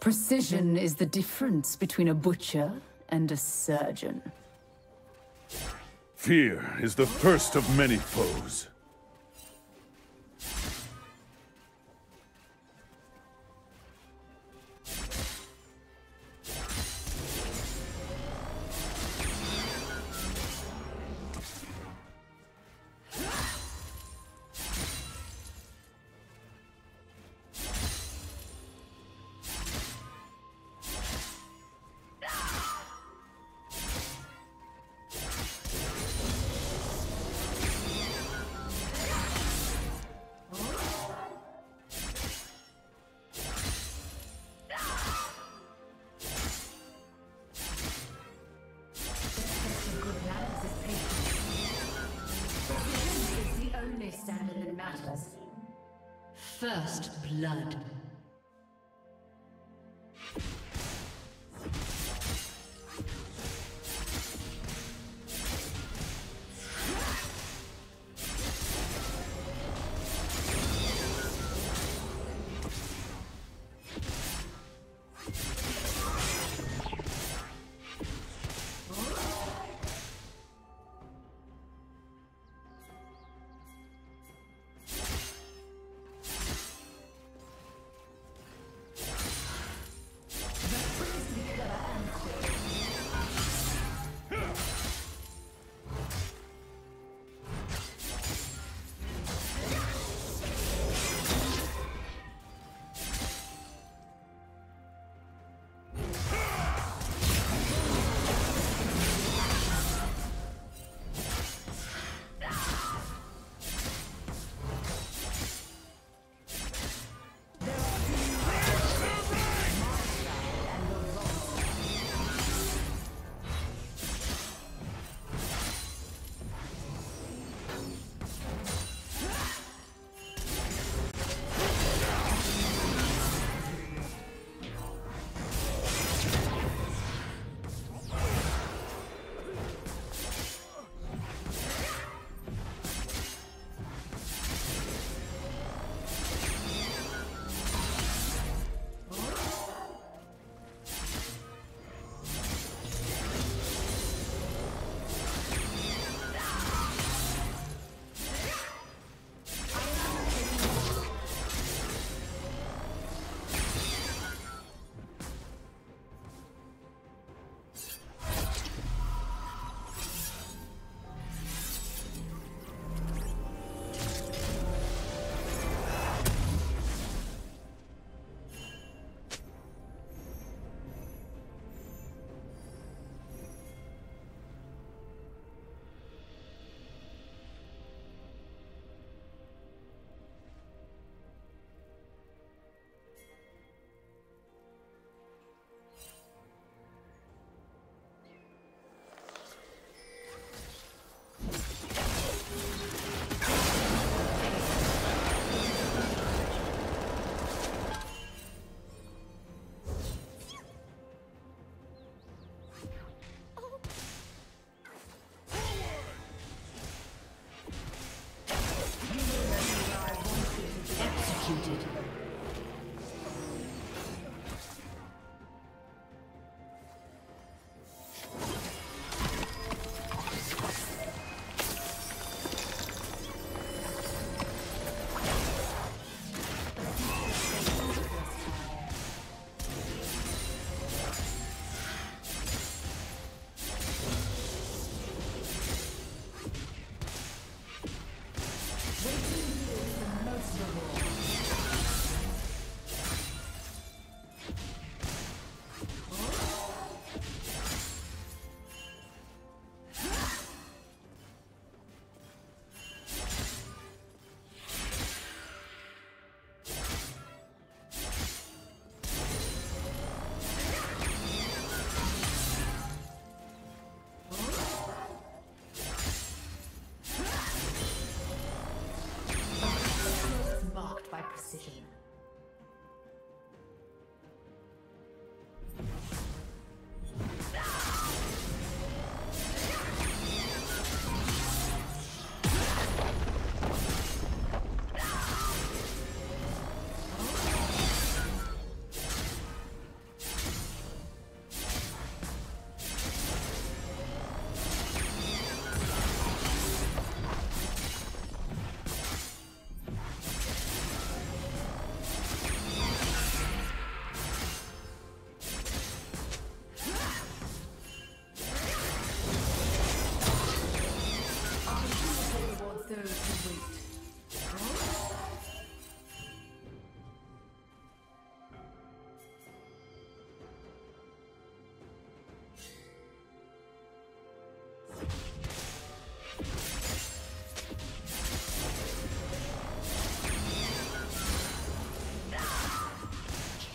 Precision is the difference between a butcher and a surgeon. Fear is the first of many foes. First blood.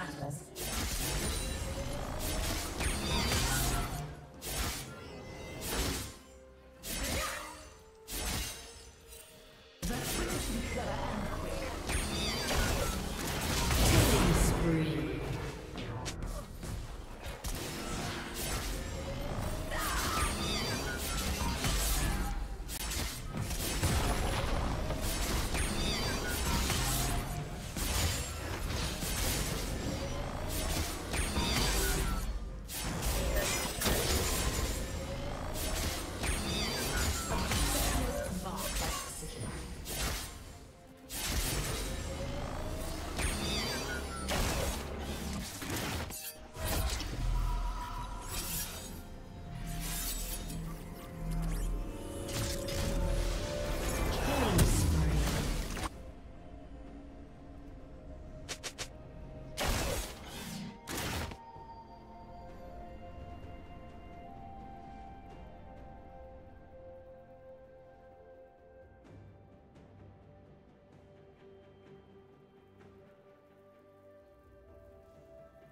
Gracias.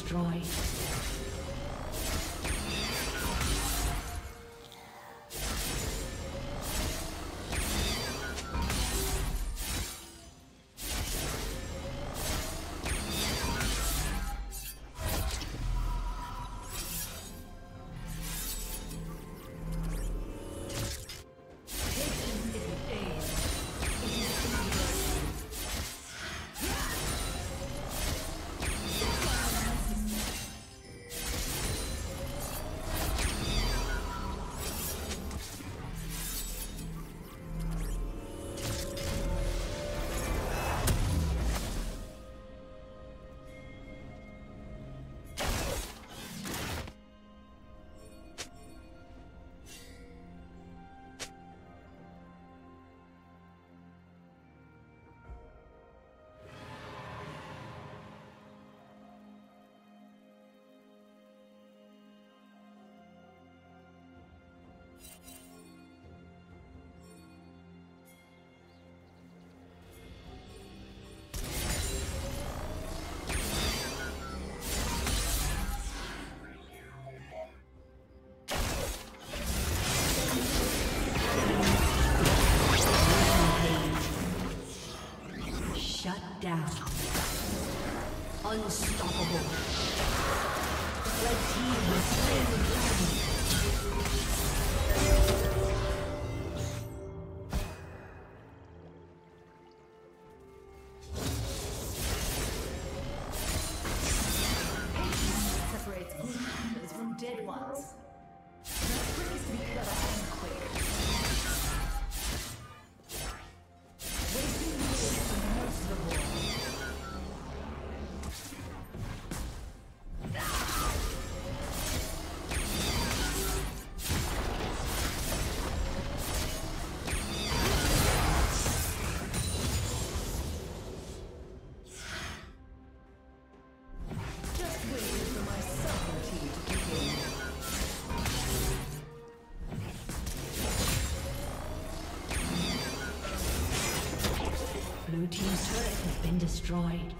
destroyed. Unstoppable. Destroyed.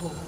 unstoppable.